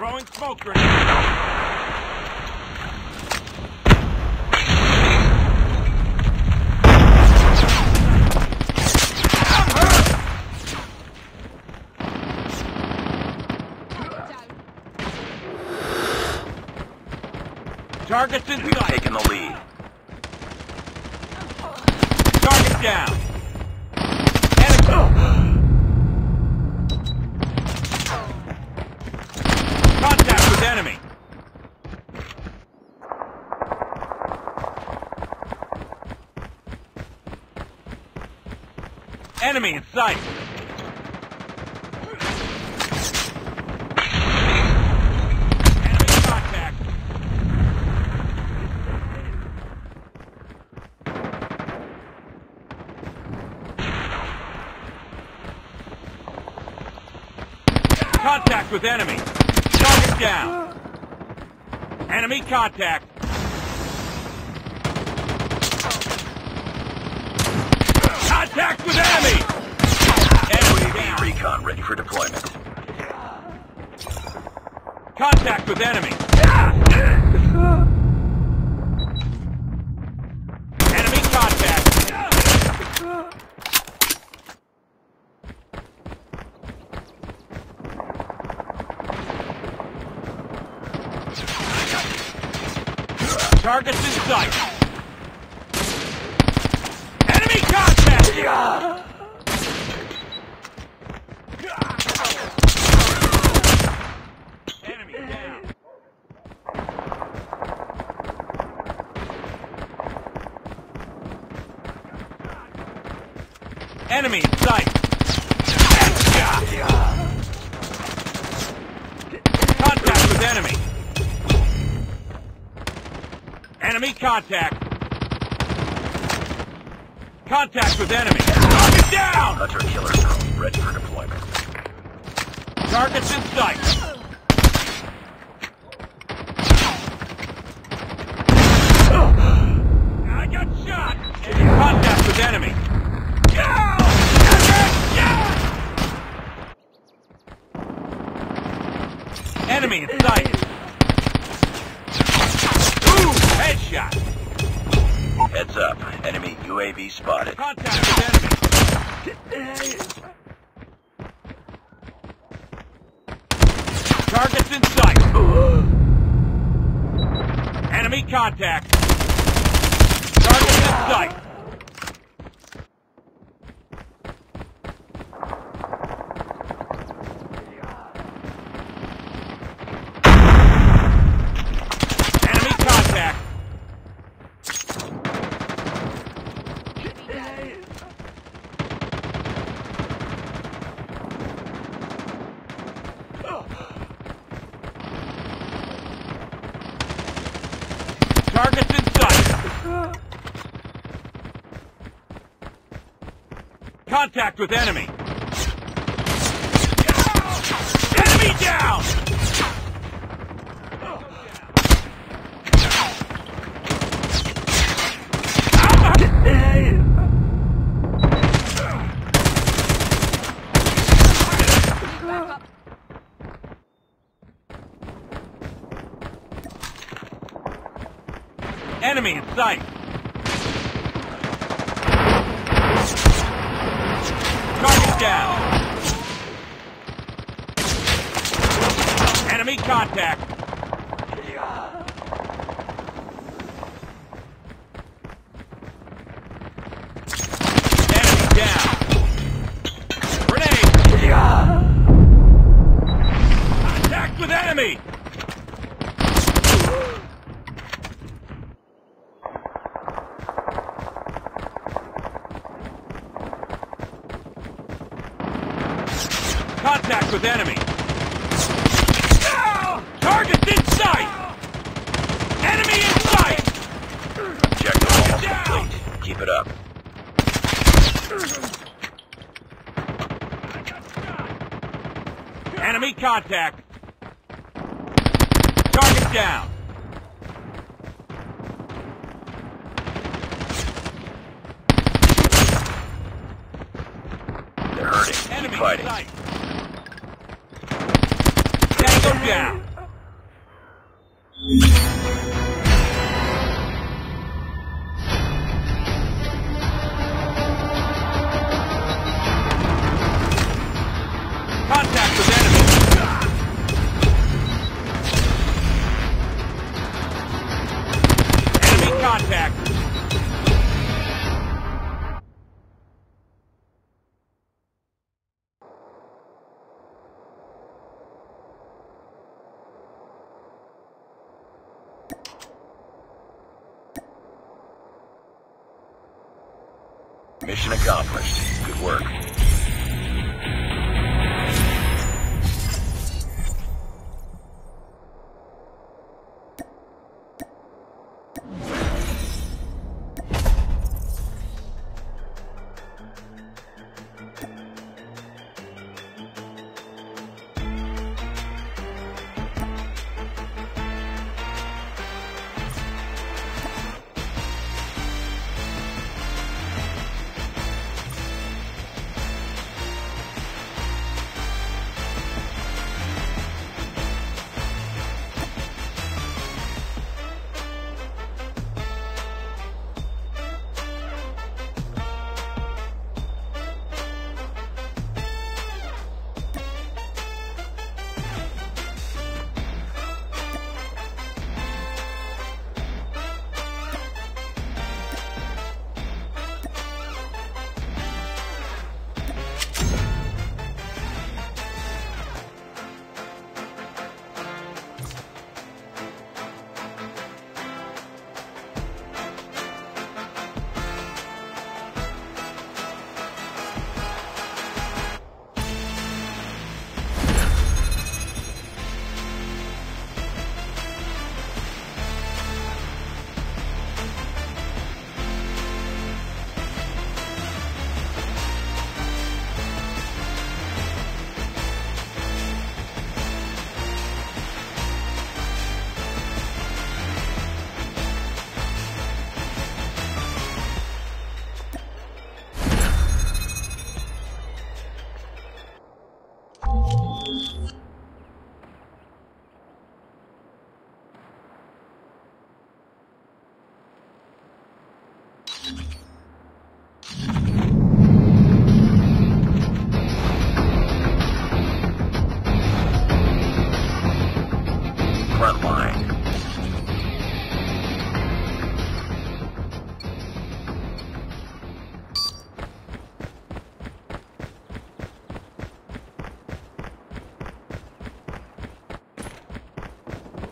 Throwing smoke grenade. Target's in sight. taken the lead. Target down. Enemy. Contact with enemy. Enemy in sight. Contact. With enemy. Target down. Enemy. Contact with enemy. Enemy UAV down. recon ready for deployment. With. Enemy contact. Targets in sight. Enemy contact. Enemy down. Enemy in sight. Contact with enemy. Enemy contact. Contact with enemy. Target down! Hunter killer drone ready for deployment. Targets in sight. I got shot! Contact with enemy. Enemy in sight. Ooh, headshot. Heads up. Enemy UAV spotted. Contact with enemy. Targets in sight. Enemy contact. Targets in sight. Enemy contact. Targets in sight. Contact with enemy. Enemy down! Enemy in sight. Enemy contact. Target down. They're hurting. Enemy Keep fighting. Tango down. Contact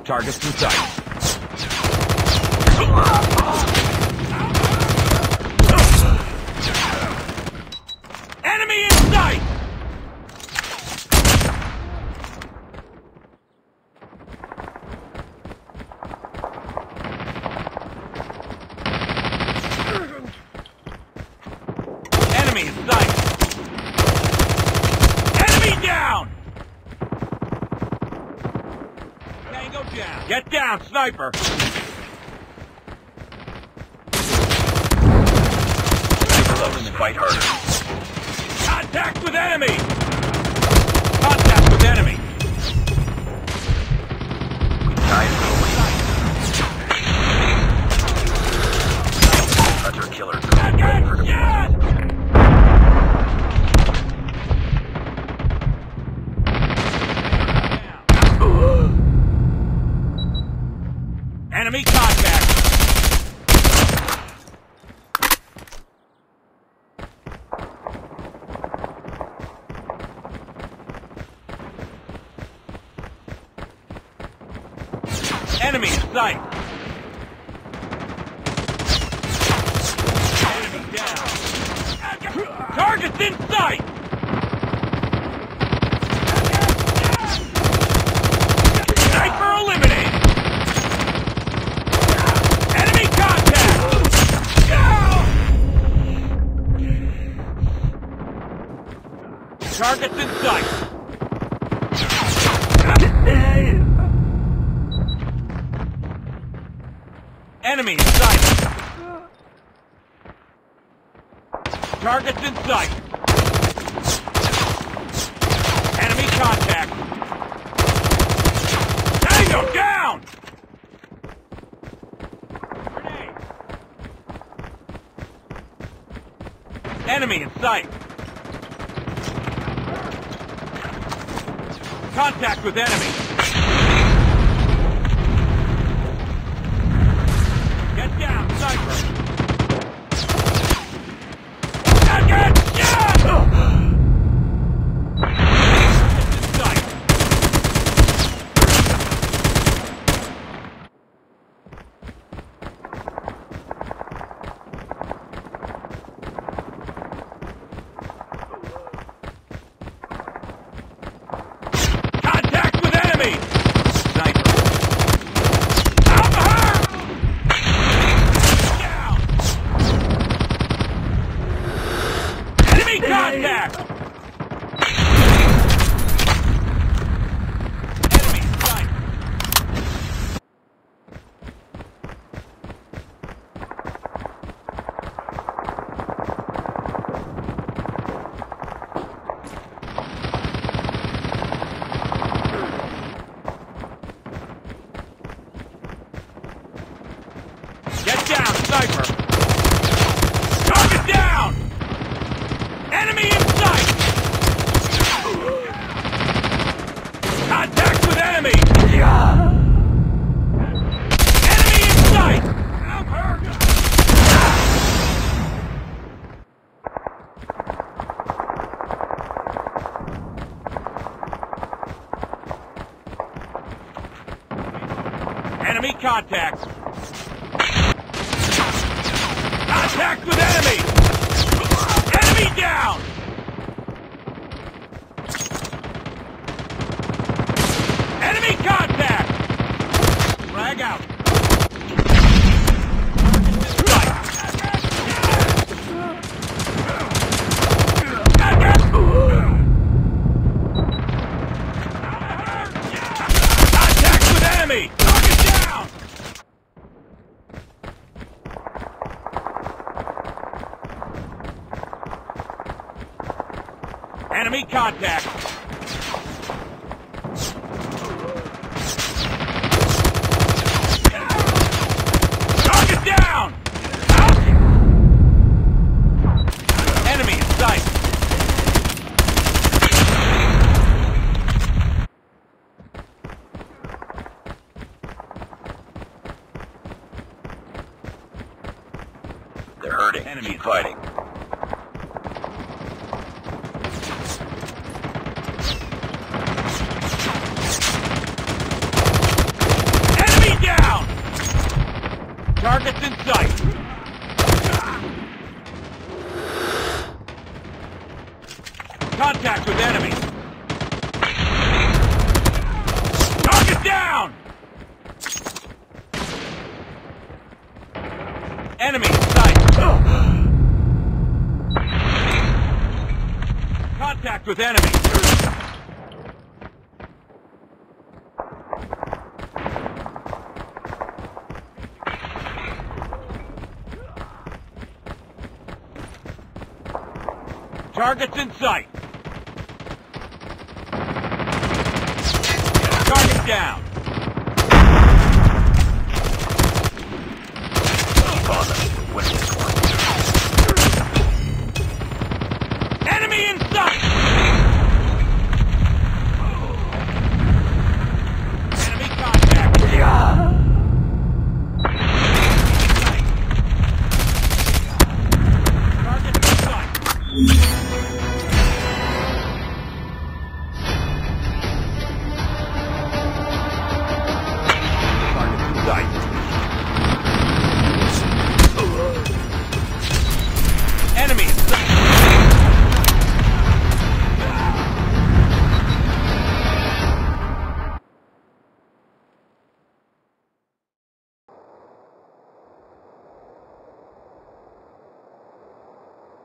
Targets in sight. sniper. Enemy in sight. Enemy down. Target's in sight. Targets in sight. Enemy contact. Tango down! Enemy in sight. Contact with enemy. contact. contact. Target. They're hurting. Enemy fighting. Enemy sight. Contact with enemy. Targets in sight. Target down.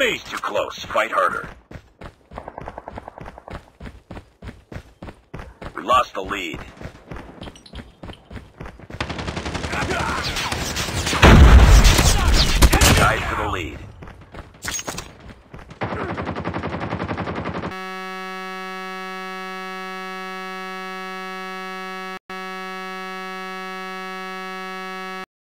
Enemy! Too close. Fight harder. We lost the lead. Tied for the lead.